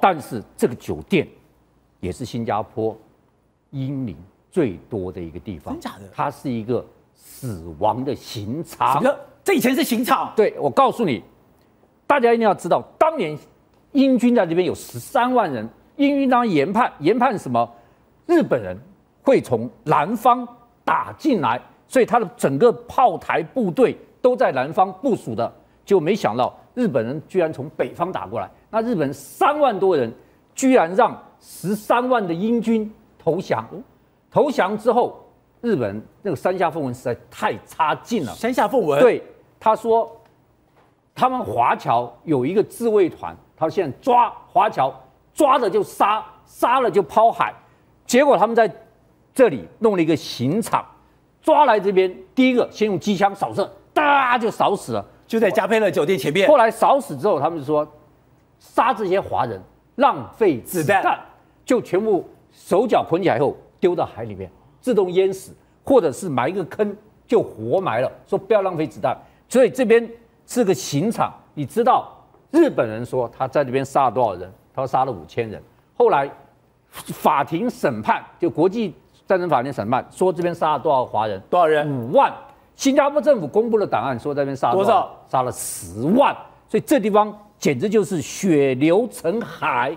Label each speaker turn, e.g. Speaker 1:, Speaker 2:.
Speaker 1: 但是这个酒店也是新加坡英灵最多的一个地方，
Speaker 2: 真假的
Speaker 1: 它是一个死亡的刑场。
Speaker 2: 这以前是刑场。
Speaker 1: 对，我告诉你，大家一定要知道，当年英军在这边有十三万人，英军当研判研判什么？日本人会从南方打进来，所以他的整个炮台部队都在南方部署的，就没想到日本人居然从北方打过来。那日本三万多人，居然让十三万的英军投降。投降之后，日本那个山下奉文实在太差劲了。
Speaker 2: 山下奉文
Speaker 1: 对他说，他们华侨有一个自卫团，他现在抓华侨，抓了就杀，杀了就抛海。结果他们在这里弄了一个刑场，抓来这边，第一个先用机枪扫射，哒就扫死了，
Speaker 2: 就在加佩勒酒店前面。
Speaker 1: 后来扫死之后，他们就说杀这些华人浪费子弹，就全部手脚捆起来后丢到海里面，自动淹死，或者是埋一个坑就活埋了，说不要浪费子弹。所以这边是个刑场，你知道日本人说他在这边杀了多少人？他说杀了五千人。后来法庭审判，就国际战争法庭审判，说这边杀了多少华人？
Speaker 2: 多少人？
Speaker 1: 五万。新加坡政府公布了档案，说这边杀了
Speaker 2: 多少？
Speaker 1: 杀了十万。所以这地方简直就是血流成海。